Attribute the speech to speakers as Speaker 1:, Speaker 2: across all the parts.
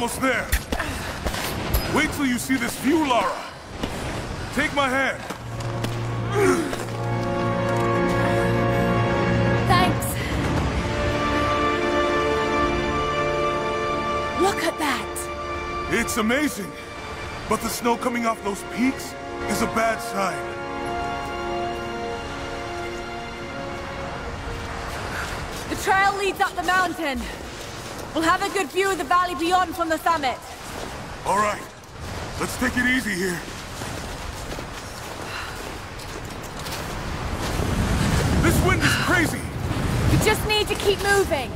Speaker 1: Almost there. Wait till you see this view, Lara. Take my hand.
Speaker 2: Thanks. Look at that.
Speaker 1: It's amazing. But the snow coming off those peaks is a bad sign.
Speaker 2: The trail leads up the mountain. We'll have a good view of the valley beyond from the summit.
Speaker 1: All right. Let's take it easy here. This wind is crazy.
Speaker 2: We just need to keep moving.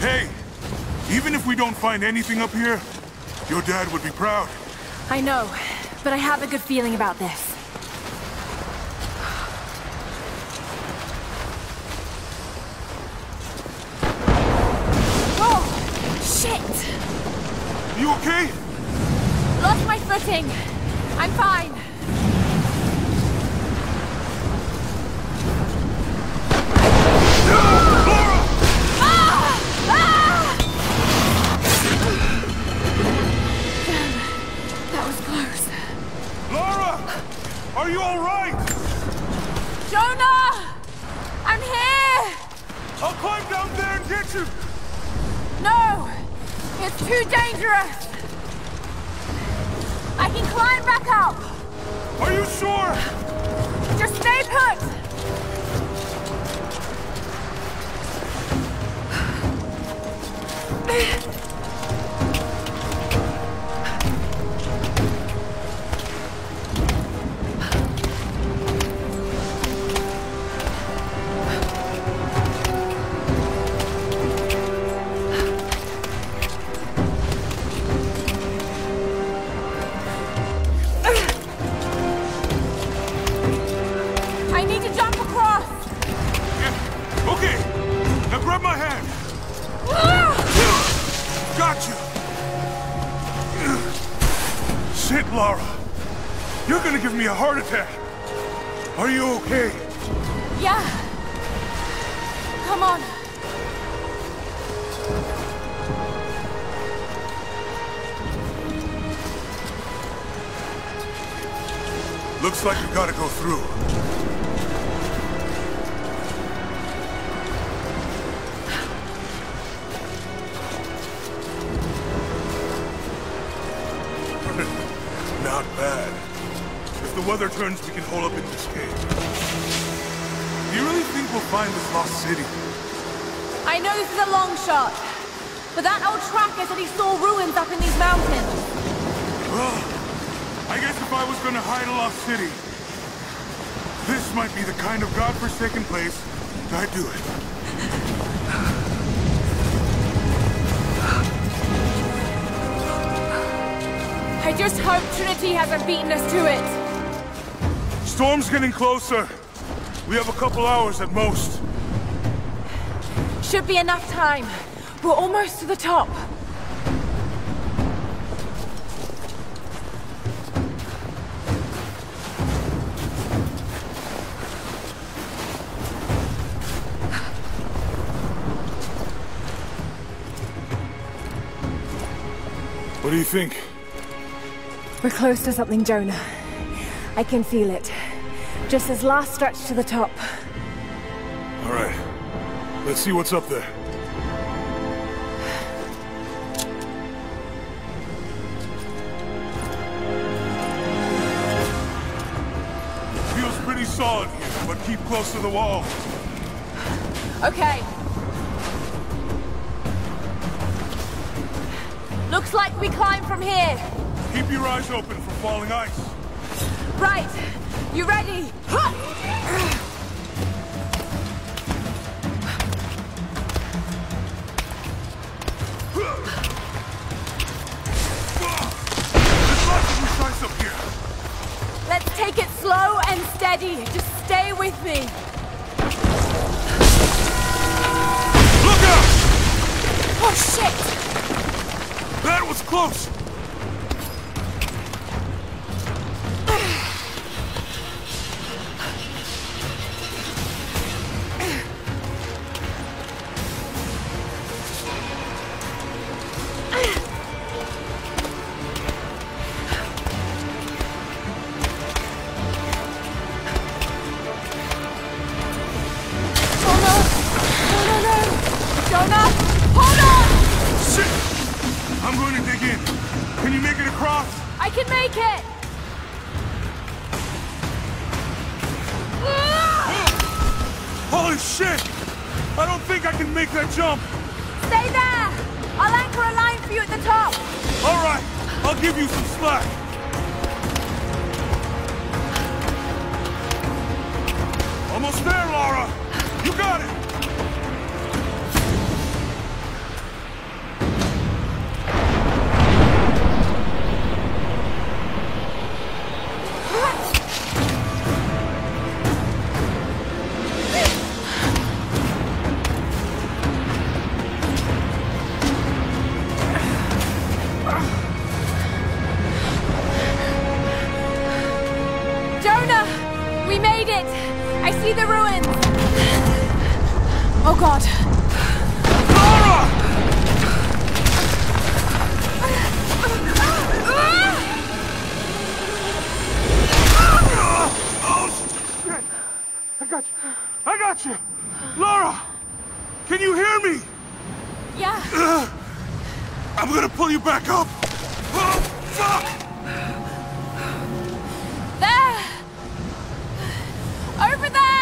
Speaker 1: Hey, even if we don't find anything up here, your dad would be proud.
Speaker 2: I know, but I have a good feeling about this.
Speaker 1: You okay?
Speaker 2: Lost my footing. I'm fine.
Speaker 1: Lara!
Speaker 2: That was close.
Speaker 1: Lara! Are you all right?
Speaker 2: Jonah! I'm here!
Speaker 1: I'll climb down there and get you.
Speaker 2: No! It's too dangerous! I can climb back up!
Speaker 1: Are you sure?
Speaker 2: Just stay put!
Speaker 1: Are?
Speaker 2: Yeah! Come on!
Speaker 1: Looks like we gotta go through. Not bad. If the weather turns, we can hold up in this cave. Do you really think we'll find this lost city?
Speaker 2: I know this is a long shot, but that old tracker said he saw ruins up in these mountains.
Speaker 1: Well, I guess if I was gonna hide a lost city, this might be the kind of godforsaken place I'd do it.
Speaker 2: I just hope Trinity hasn't beaten us to it.
Speaker 1: Storm's getting closer. We have a couple hours at most.
Speaker 2: Should be enough time. We're almost to the top.
Speaker 1: What do you think?
Speaker 2: We're close to something, Jonah. I can feel it. Just this last stretch to the top.
Speaker 1: All right. Let's see what's up there. Feels pretty solid here, but keep close to the wall.
Speaker 2: Okay. Looks like we climb from here.
Speaker 1: Keep your eyes open for falling ice.
Speaker 2: Right. You ready?
Speaker 1: There's lots of loose ice up here.
Speaker 2: Let's take it slow and steady. Just stay with me.
Speaker 1: Look out!
Speaker 2: Oh, shit!
Speaker 1: That was close! To dig in. Can you make it across?
Speaker 2: I can make it! Ah!
Speaker 1: Holy shit! I don't think I can make that jump.
Speaker 2: Stay there! I'll anchor a line for you at the top.
Speaker 1: All right, I'll give you some slack. Almost there, Lara. You got it.
Speaker 2: We made it! I see the ruins! Oh god.
Speaker 1: Lara! I got you. I got you. Lara, can you hear me?
Speaker 2: Yeah.
Speaker 1: I'm gonna pull you back up. Oh, fuck! Over there!